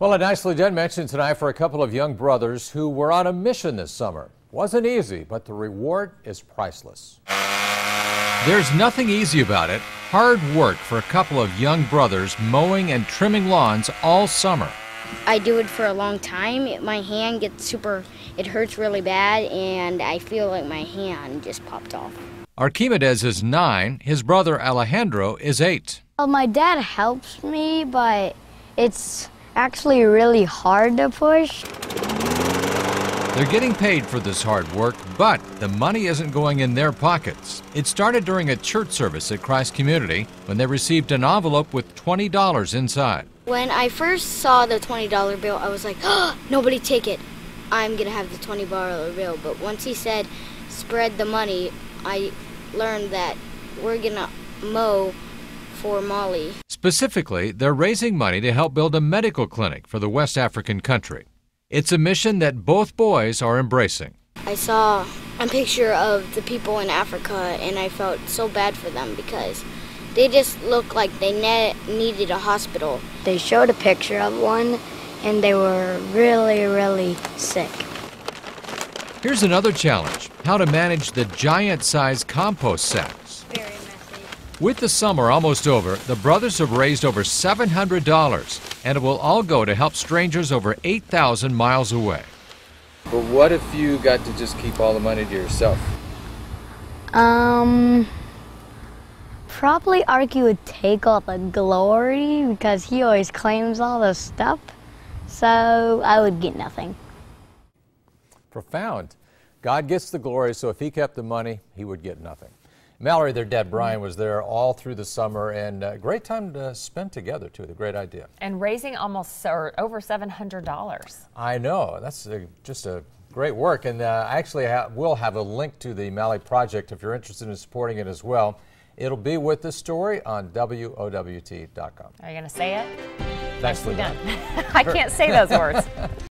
Well, a nicely done mention tonight for a couple of young brothers who were on a mission this summer. Wasn't easy, but the reward is priceless. There's nothing easy about it. Hard work for a couple of young brothers mowing and trimming lawns all summer. I do it for a long time. My hand gets super, it hurts really bad, and I feel like my hand just popped off. Archimedes is nine, his brother Alejandro is eight. Well, my dad helps me, but it's actually really hard to push. They're getting paid for this hard work, but the money isn't going in their pockets. It started during a church service at Christ Community when they received an envelope with $20 inside. When I first saw the $20 bill, I was like, oh, nobody take it. I'm going to have the $20 bill. But once he said, spread the money, I learned that we're going to mow for Mali. Specifically, they're raising money to help build a medical clinic for the West African country. It's a mission that both boys are embracing. I saw a picture of the people in Africa and I felt so bad for them because they just looked like they ne- needed a hospital. They showed a picture of one and they were really, really sick. Here's another challenge how to manage the giant sized compost sacks. Very messy. With the summer almost over, the brothers have raised over $700, and it will all go to help strangers over 8,000 miles away. But what if you got to just keep all the money to yourself? Um, probably Arky would take all the glory because he always claims all the stuff. So I would get nothing. Profound. God gets the glory, so if he kept the money, he would get nothing. Mallory, their dad Brian, was there all through the summer, and a great time to spend together, too. The great idea. And raising almost or over $700. I know. That's a, just a great work. And uh, I actually ha- will have a link to the Mali Project if you're interested in supporting it as well. It'll be with the story on WOWT.com. Are you going to say it? Nicely done. I can't say those words.